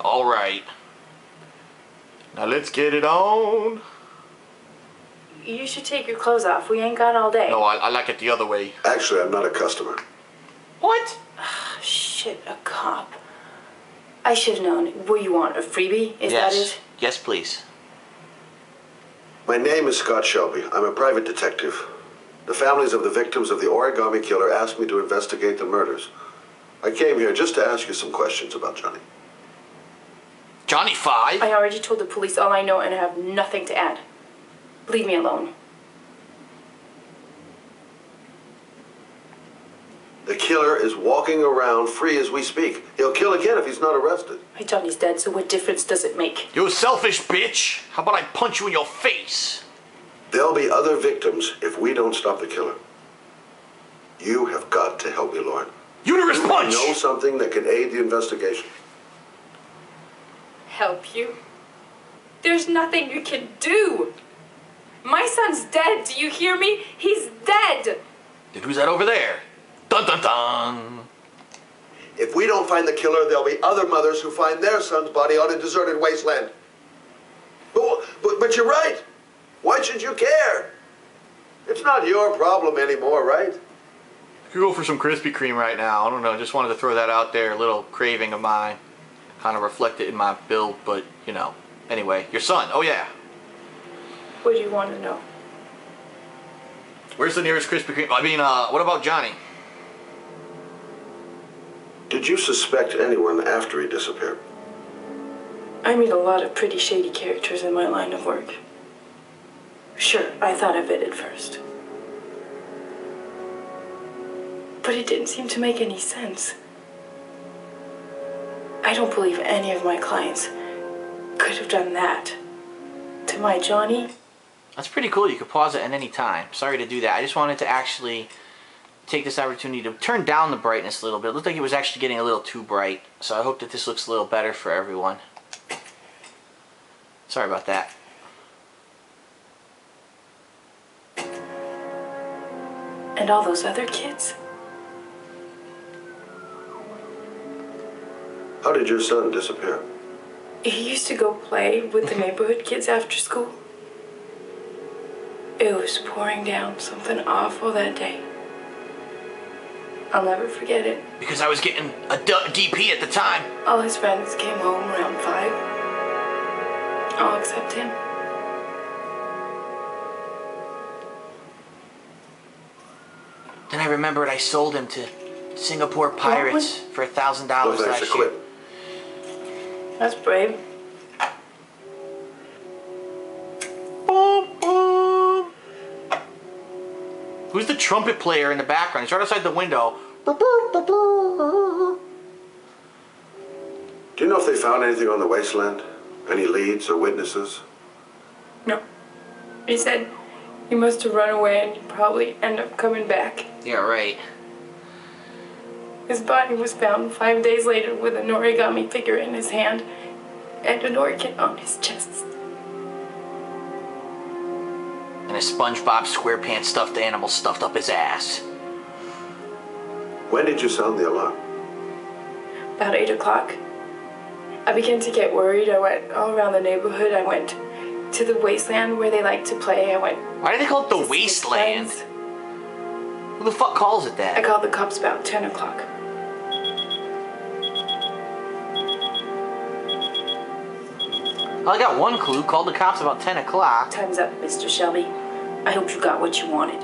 All right. Now let's get it on. You should take your clothes off. We ain't got all day. No, I, I like it the other way. Actually, I'm not a customer. What? Shit, a cop. I should have known. What you want? A freebie? Is that yes. it? Yes, please. My name is Scott Shelby. I'm a private detective. The families of the victims of the origami killer asked me to investigate the murders. I came here just to ask you some questions about Johnny. Johnny Five? I already told the police all I know and I have nothing to add. Leave me alone. The killer is walking around free as we speak. He'll kill again if he's not arrested. My Johnny's dead, so what difference does it make? You selfish bitch. How about I punch you in your face? There'll be other victims if we don't stop the killer. You have got to help me, Lauren. Uterus I punch! know something that can aid the investigation. Help you? There's nothing you can do. My son's dead. Do you hear me? He's dead. Then who's that over there? Dun dun dun. If we don't find the killer, there'll be other mothers who find their son's body on a deserted wasteland. But, but, but you're right. Why should you care? It's not your problem anymore, right? Could go for some Krispy Kreme right now. I don't know. Just wanted to throw that out there. A little craving of mine. Kind of reflected in my build, but you know. Anyway, your son. Oh yeah. What do you want to know? Where's the nearest Krispy Kreme? I mean, uh, what about Johnny? Did you suspect anyone after he disappeared? I meet a lot of pretty shady characters in my line of work. Sure, I thought of it at first. But it didn't seem to make any sense. I don't believe any of my clients could have done that. To my Johnny, That's pretty cool. You could pause it at any time. Sorry to do that. I just wanted to actually take this opportunity to turn down the brightness a little bit. It looked like it was actually getting a little too bright. So I hope that this looks a little better for everyone. Sorry about that. and all those other kids. How did your son disappear? He used to go play with the neighborhood kids after school. It was pouring down something awful that day. I'll never forget it. Because I was getting a D- DP at the time. All his friends came home around five. All except him. Then I remembered I sold him to Singapore Pirates for a thousand dollars last to year. Quit. That's brave. Boom, boom. Who's the trumpet player in the background? He's right outside the window. Do you know if they found anything on the wasteland? Any leads or witnesses? No. He said he must have run away and probably end up coming back. Yeah, right. His body was found five days later with an origami figure in his hand and an organ on his chest. And a SpongeBob SquarePants stuffed animal stuffed up his ass. When did you sound the alarm? About 8 o'clock. I began to get worried. I went all around the neighborhood. I went to the wasteland where they like to play. I went. Why do they call it the wasteland? friends. Who the fuck calls it that? I called the cops about 10 o'clock. Well, I got one clue. Called the cops about 10 o'clock. Time's up, Mr. Shelby. I hope you got what you wanted.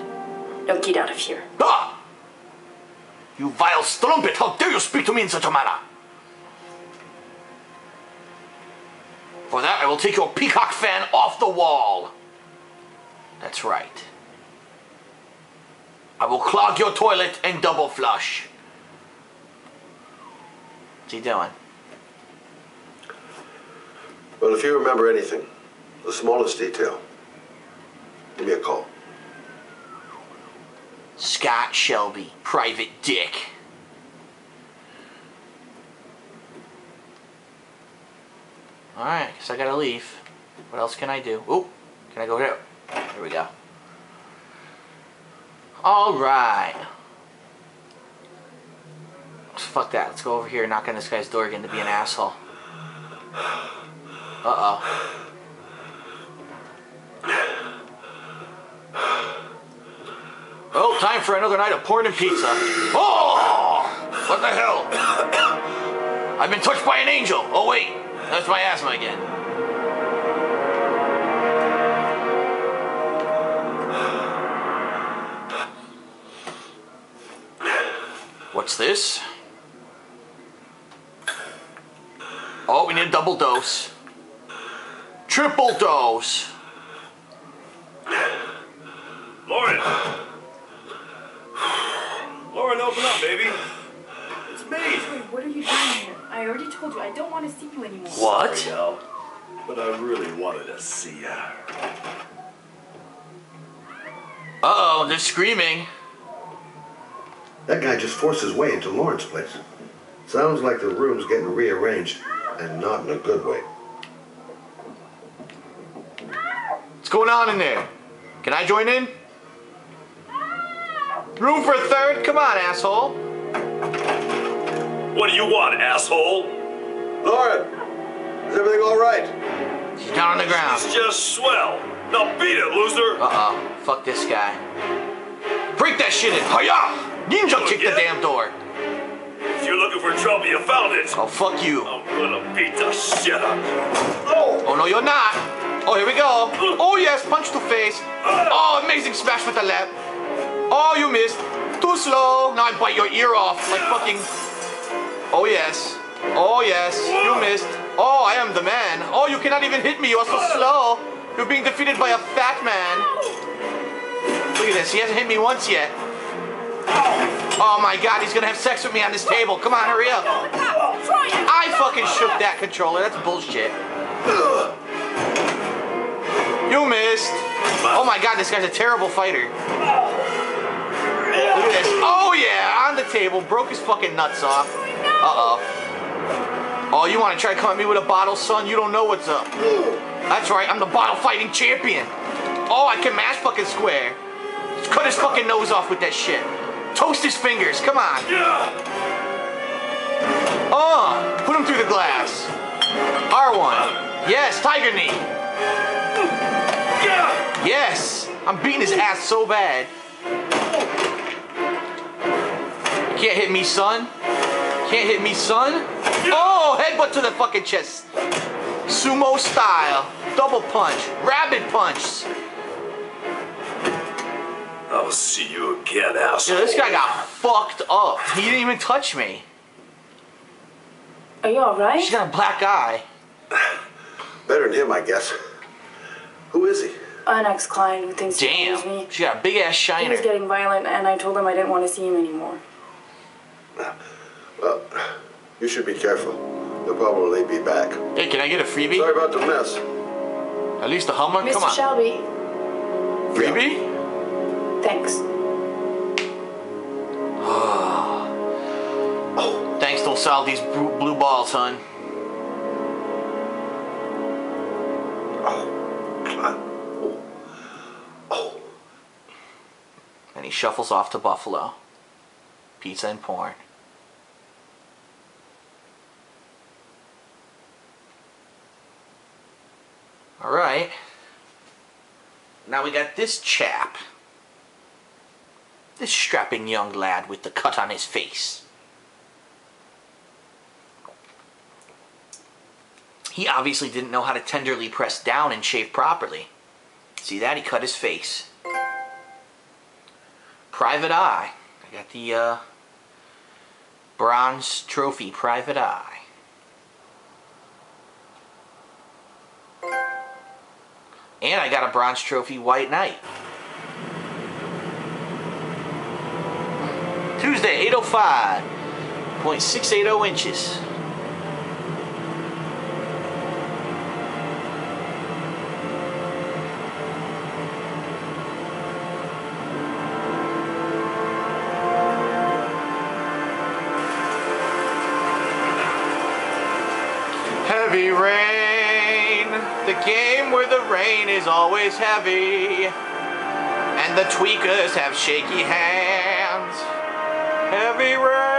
Now get out of here. Ah! You vile strumpet! How dare you speak to me in such a manner? For that, I will take your peacock fan off the wall. That's right. I will clog your toilet and double flush. What's he doing? Well, if you remember anything, the smallest detail, give me a call. Scott Shelby, private dick. Alright, guess I gotta leave. What else can I do? Oh, can I go here? There we go. Alright. Fuck that. Let's go over here and knock on this guy's door again to be an asshole. Uh-oh. Oh, time for another night of porn and pizza. Oh! What the hell? I've been touched by an angel. Oh, wait. That's my asthma again. What's this? Oh, we need a double dose. Triple dose. Lauren! Lauren, open up, baby. It's me. Wait, what are you doing here? I already told you I don't want to see you anymore. What? Sorry, Al, but I really wanted to see ya. Uh-oh, they're screaming. That guy just forced his way into Lauren's place. Sounds like the room's getting rearranged, and not in a good way. What's going on in there? Can I join in? Room for a third? Come on, asshole. What do you want, asshole? Lauren, is everything all right? She's down on the ground. It's just swell. Now beat it, loser. Uh-oh. Fuck this guy. Break that shit in. Hiya! Ninja oh, kick the damn door. If you're looking for trouble, you found it. Oh, fuck you. I'm gonna beat the shit out of you. Oh! Oh, no, you're not. Oh, here we go. Oh, yes, punch to face. Oh, amazing smash with the left. Oh, you missed. Too slow. Now I bite your ear off like fucking... Oh, yes. Oh, yes. You missed. Oh, I am the man. Oh, you cannot even hit me. You are so slow. You're being defeated by a fat man. Look at this. He hasn't hit me once yet. Oh, my God. He's going to have sex with me on this table. Come on, hurry up. I fucking shook that controller. That's bullshit. Missed. Oh my god, this guy's a terrible fighter. Look at this. Oh yeah, on the table. Broke his fucking nuts off. Uh-oh. Oh, you want to try to come at me with a bottle, son? You don't know what's up. That's right, I'm the bottle fighting champion. Oh, I can mash fucking square. Just cut his fucking nose off with that shit. Toast his fingers. Come on. Oh, put him through the glass. R1. Yes, tiger knee. Yes! I'm beating his ass so bad. Can't hit me, son. Can't hit me, son. Oh, headbutt to the fucking chest. Sumo style. Double punch. Rabbit punch. I'll see you again, asshole. Yo, this guy got fucked up. He didn't even touch me. Are you alright? She's got a black eye. Better than him, I guess. Who is he? An ex-client who thinks he owns Damn. me. She got a big ass shiner. He shiner. was getting violent, and I told him I didn't want to see him anymore. Well, you should be careful. They'll probably be back. Hey, can I get a freebie? Sorry about the mess. At least the Hummer? Come Mr. on. Shelby, Freebie? thanks. Oh, Thanks, don't solve these blue blue balls, son. oh, shuffles off to Buffalo. Pizza and porn. Alright. Now we got this chap. This strapping young lad with the cut on his face. He obviously didn't know how to tenderly press down and shave properly. See that? He cut his face. Private Eye. I got the uh, bronze trophy Private Eye. And I got a bronze trophy White Knight. Tuesday, 805.680 inches. Heavy rain, the game where the rain is always heavy, and the tweakers have shaky hands. Heavy rain.